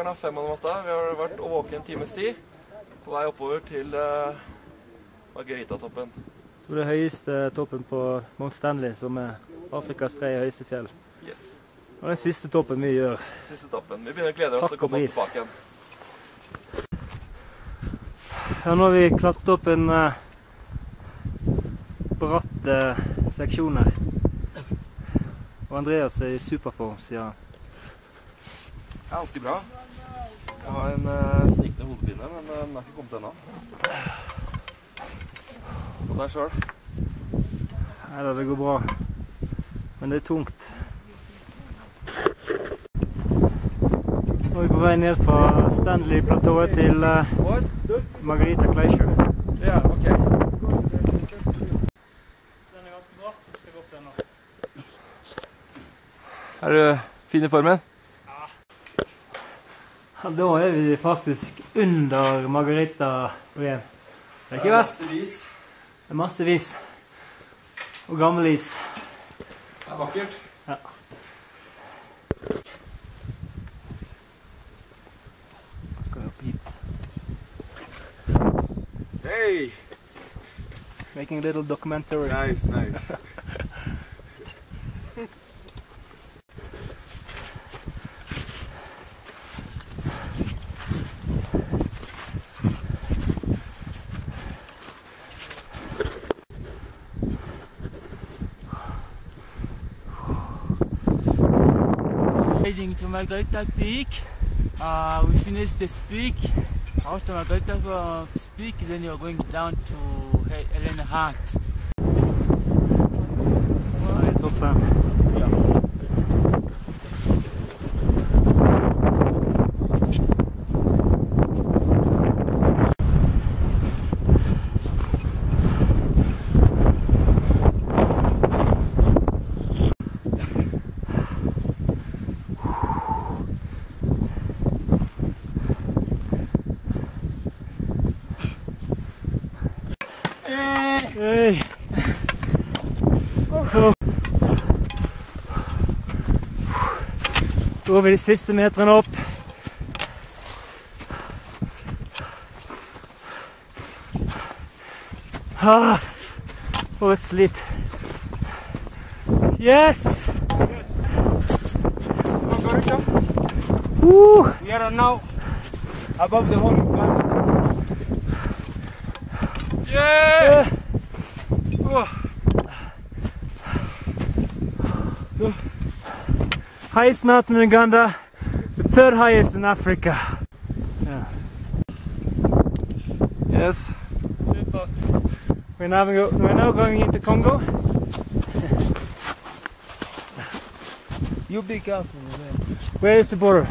Økeren er fem om natta. Vi har vært og en times tid på vei oppover til eh, Margaritatoppen. Så det høyeste toppen på Mount Stanley, som er Afrikas tre høyeste fjell. Yes. Og den siste toppen vi gjør. Siste toppen. Vi begynner å glede oss til å komme oss tilbake igjen. Ja, nå har vi klatret opp en eh, bratt eh, seksjon her. Og Andreas er i superform, sier han er ganske bra. Jeg har en uh, eh, snikende hodepine, men uh, den er ikke kommet ennå. Og deg sjøl? Nei da, det går bra. Men det er tungt. Nå er vi på vei ned fra Stanley-platået til uh, Margarita Kleisjø. Ja, ok. Så den er ganske bratt, så skal vi opp den nå. Er du fin i formen? Ja, da er vi faktisk under Margarita Breen. Det er ikke verst. Massevis. Det er masse vis. Og gammel is. Det er vakkert. Ja. Nå skal vi opp hit. Hei! Making a little documentary. Nice, nice. Heading to Magdalita Peak. Uh, we finish this peak. After Magdalita uh, Peak, then you're going down to Helen Hart. Well, Hey. Så. Går vi de siste meterne opp. Ah, for et slit. Yes! Ooh! We are now above the whole Yeah! yeah. Uh, The oh. highest mountain in Uganda, the third highest in Africa. Yeah. Yes. Super. We're now, go we're now going into Congo. you be careful. Man. Where is the border?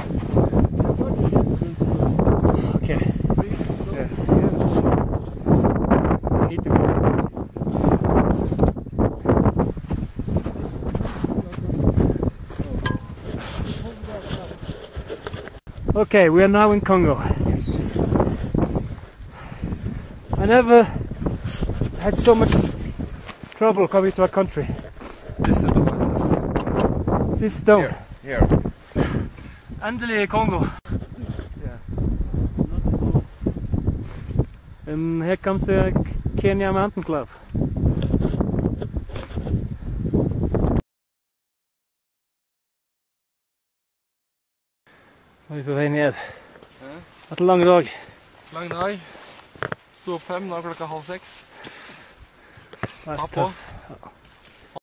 Okay, we are now in Congo. I never had so much trouble coming to a country. This is This stone. Here. here. Andele, Congo. Yeah. And here comes the Kenya Mountain Club. Nå er vi på vei ned. Etter lang dag. Lang dag. Sto opp fem, nå er klokka halv seks. Ta på.